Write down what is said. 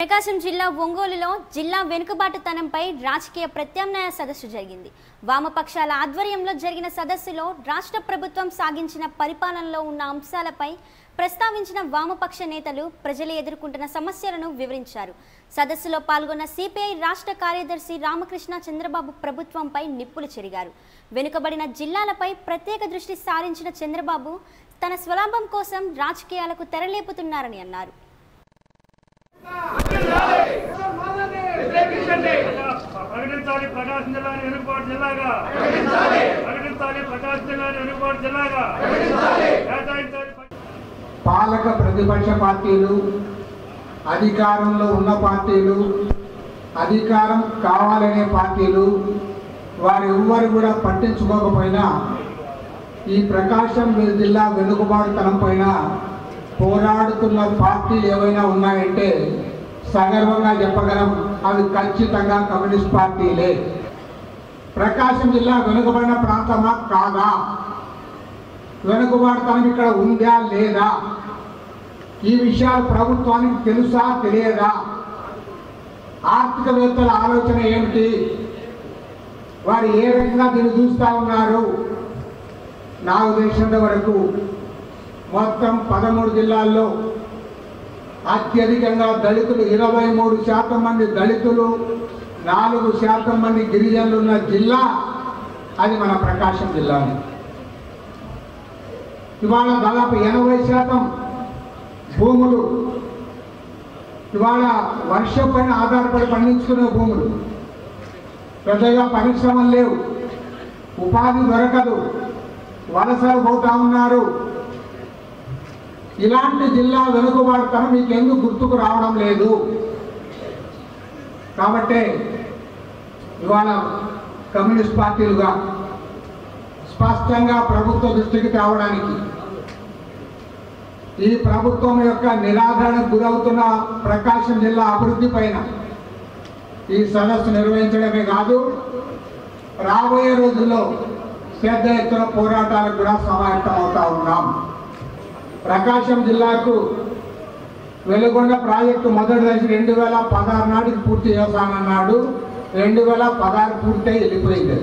ప్రకాశం జిల్లా ఒంగోలులో జిల్లా వెనుకబాటుతనంపై రాజకీయ ప్రత్యామ్నాయ సదస్సు జరిగింది. వామపక్షాల ఆధ్వర్యంలో జరిగిన సదస్సులో రాష్ట్ర ప్రభుత్వం సాగించిన పరిపాలనలో ఉన్న అంశాలపై ప్రస్తావించిన వామపక్ష నేతలు ప్రజలు ఎదుర్కొంటున్న సమస్యలను వివరించారు. సదస్సులో పాల్గొన్న సిపిఐ రాష్ట్ర కార్యదర్శి రామకృష్ణ చంద్రబాబు ప్రభుత్వంపై నిప్పులు చెరిగారు. వెనుకబడిన జిల్లాలపై ప్రత్యేక దృష్టి సారించిన చంద్రబాబు తన స్వలాభం కోసం రాజకీయాలకు తెరలేపుతున్నారని అన్నారు ప్రకటించాలి ప్రకాశం జిల్లాని వెనుకబాటు జిల్లాగా. ప్రకటించాలి. ప్రకాశం జిల్లాని వెనుకబాటు జిల్లాగా. పాలక ప్రతిపక్ష పార్టీలు అధికారంలో ఉన్న పార్టీలు అధికారం కావాలనే పార్టీలు వారి ఎవ్వరు కూడా పట్టించుకోకపోయినా ఈ ప్రకాశం జిల్లా వెనుకబాటుతనం పైన పోరాడుతున్న పార్టీలు ఏవైనా ఉన్నాయంటే సగర్వంగా చెప్పగలం అవి ఖచ్చితంగా కమ్యూనిస్ట్ పార్టీలే. ప్రకాశం జిల్లా వెనుకబడిన ప్రాంతమా? కాదా? వెనుకబాటుతనం ఇక్కడ ఉందా లేదా? ఈ విషయాలు ప్రభుత్వానికి తెలుసా తెలియదా? ఆర్థికవేత్తల ఆలోచన ఏమిటి? వారు ఏ రకంగా దీన్ని చూస్తూ ఉన్నారు? నాకు తెలిసినంత వరకు మొత్తం పదమూడు జిల్లాల్లో అత్యధికంగా దళితులు ఇరవై మూడు శాతం మంది దళితులు నాలుగు శాతం మంది గిరిజనులు ఉన్న జిల్లా అది మన ప్రకాశం జిల్లా ఇవాళ దాదాపు ఎనభై శాతం భూములు ఇవాళ వర్షం పైన ఆధారపడి పండించుకునే భూములు. పెద్దగా పరిశ్రమలు లేవు. ఉపాధి దొరకదు. వలసలు పోతా ఉన్నారు. ఇలాంటి జిల్లా వెనుకబాటుతనం మీకు ఎందుకు గుర్తుకు రావడం లేదు. కాబట్టే ఇవాళ కమ్యూనిస్ట్ పార్టీలుగా స్పష్టంగా ప్రభుత్వ దృష్టికి తేవడానికి ఈ ప్రభుత్వం యొక్క నిరాదరణకు గురవుతున్న ప్రకాశం జిల్లా అభివృద్ధి పైన ఈ సదస్సు నిర్వహించడమే కాదు రాబోయే రోజుల్లో పెద్ద ఎత్తున పోరాటాలకు కూడా సమాయత్తం అవుతా ఉన్నాం. ప్రకాశం జిల్లాకు వెలుగొండ ప్రాజెక్టు మొదటి దశ రెండు వేల పదహారు నాటికి పూర్తి చేస్తానన్నాడు. రెండు వేల పదహారు పూర్తయి వెళ్ళిపోయింది.